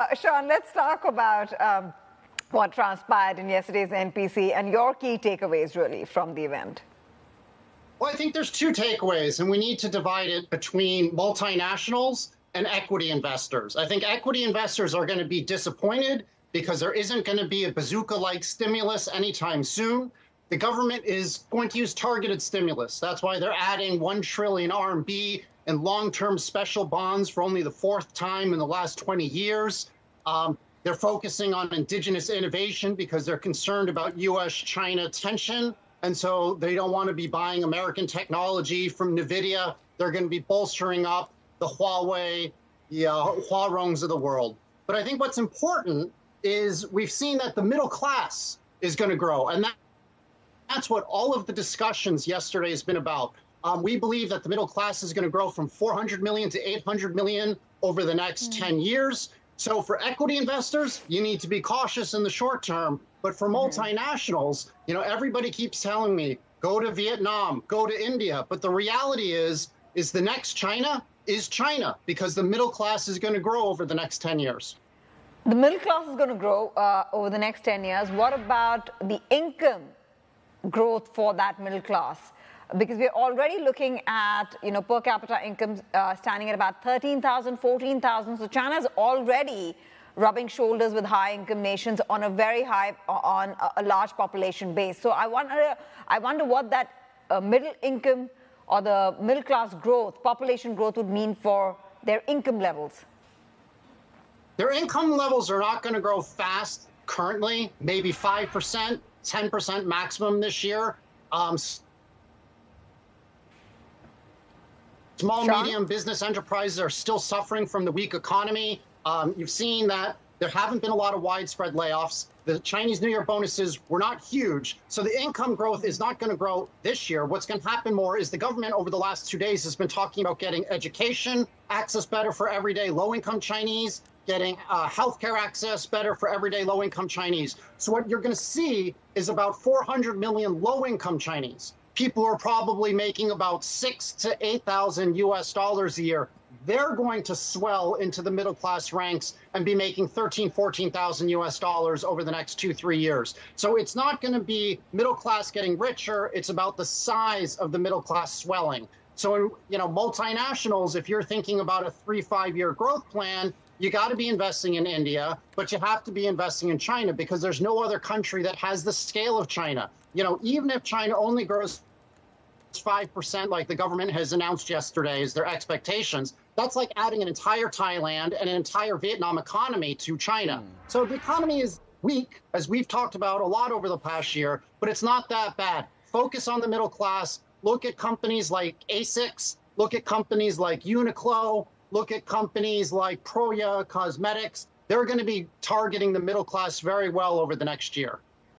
Uh, Shaun, let's talk about um, what transpired in yesterday's NPC and your key takeaways, really, from the event. Well, I think there's two takeaways, and we need to divide it between multinationals and equity investors. I think equity investors are going to be disappointed because there isn't going to be a bazooka like stimulus anytime soon. The government is going to use targeted stimulus. That's why they're adding 1 trillion RMB in long term special bonds for only the fourth time in the last 20 years. Um, they're focusing on indigenous innovation because they're concerned about US China tension. And so they don't want to be buying American technology from NVIDIA. They're going to be bolstering up the Huawei, the uh, Huarongs of the world. But I think what's important is we've seen that the middle class is going to grow. And that, that's what all of the discussions yesterday has been about. Um, we believe that the middle class is going to grow from 400 million to 800 million over the next mm-hmm. 10 years. So for equity investors, you need to be cautious in the short term. But for mm-hmm. multinationals, you know, everybody keeps telling me, go to Vietnam, go to India. But the reality is, is the next China is China because the middle class is going to grow over the next 10 years. The middle class is going to grow uh, over the next 10 years. What about the income growth for that middle class? Because we're already looking at, you know, per capita income uh, standing at about 13,000, 14,000. So China's already rubbing shoulders with high income nations on a very high, on a, large population base. So I wonder, I wonder what that uh, middle income or the middle class growth, population growth would mean for their income levels. Their income levels are not going to grow fast currently, maybe 5%, 10% maximum this year. Um, small, Shaun? medium business enterprises are still suffering from the weak economy. Um, you've seen that there haven't been a lot of widespread layoffs. The Chinese New Year bonuses were not huge. So the income growth is not going to grow this year. What's going to happen more is the government over the last two days has been talking about getting education access better for everyday low income Chinese, getting uh, healthcare access better for everyday low income Chinese. So, what you're going to see is about 400 million low income Chinese. People are probably making about six to 8,000 US dollars a year. They're going to swell into the middle class ranks and be making 13, 14,000 US dollars over the next two, three years. So it's not going to be middle class getting richer. It's about the size of the middle class swelling. So, you know, multinationals, if you're thinking about a three, five year growth plan, you got to be investing in India, but you have to be investing in China because there's no other country that has the scale of China. You know, even if China only grows 5%, like the government has announced yesterday, is their expectations, that's like adding an entire Thailand and an entire Vietnam economy to China. Mm. So the economy is weak, as we've talked about a lot over the past year, but it's not that bad. Focus on the middle class. Look at companies like ASICS. Look at companies like Uniqlo. Look at companies like Proya Cosmetics. They're going to be targeting the middle class very well over the next year.